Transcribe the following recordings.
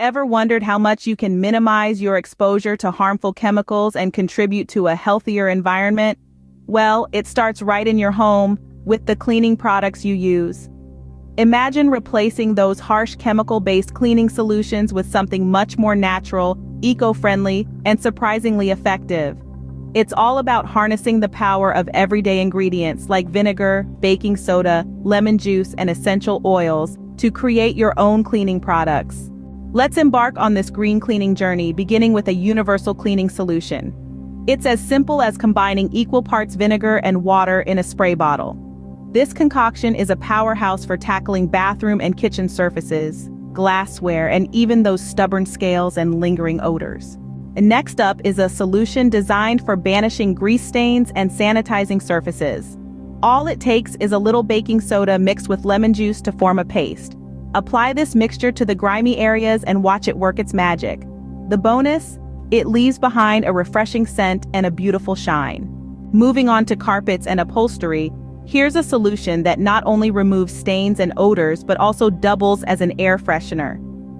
Ever wondered how much you can minimize your exposure to harmful chemicals and contribute to a healthier environment? Well, it starts right in your home with the cleaning products you use. Imagine replacing those harsh chemical-based cleaning solutions with something much more natural, eco-friendly, and surprisingly effective. It's all about harnessing the power of everyday ingredients like vinegar, baking soda, lemon juice, and essential oils to create your own cleaning products. Let's embark on this green cleaning journey beginning with a universal cleaning solution. It's as simple as combining equal parts vinegar and water in a spray bottle. This concoction is a powerhouse for tackling bathroom and kitchen surfaces, glassware, and even those stubborn scales and lingering odors. And next up is a solution designed for banishing grease stains and sanitizing surfaces. All it takes is a little baking soda mixed with lemon juice to form a paste. Apply this mixture to the grimy areas and watch it work its magic. The bonus? It leaves behind a refreshing scent and a beautiful shine. Moving on to carpets and upholstery, here's a solution that not only removes stains and odors but also doubles as an air freshener.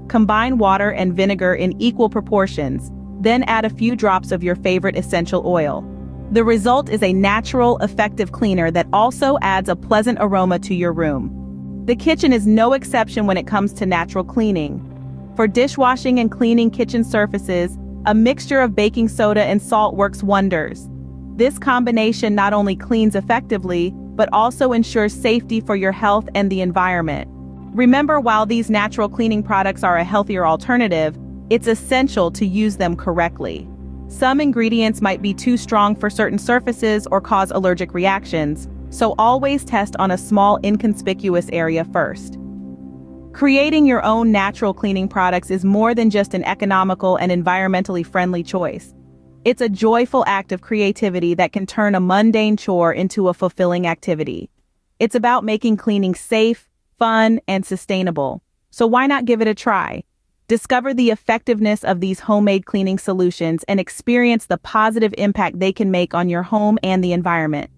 Combine water and vinegar in equal proportions, then add a few drops of your favorite essential oil. The result is a natural, effective cleaner that also adds a pleasant aroma to your room. The kitchen is no exception when it comes to natural cleaning. For dishwashing and cleaning kitchen surfaces, a mixture of baking soda and salt works wonders. This combination not only cleans effectively, but also ensures safety for your health and the environment. Remember, while these natural cleaning products are a healthier alternative, it's essential to use them correctly. Some ingredients might be too strong for certain surfaces or cause allergic reactions, so always test on a small inconspicuous area first. Creating your own natural cleaning products is more than just an economical and environmentally friendly choice. It's a joyful act of creativity that can turn a mundane chore into a fulfilling activity. It's about making cleaning safe, fun, and sustainable. So why not give it a try? Discover the effectiveness of these homemade cleaning solutions and experience the positive impact they can make on your home and the environment.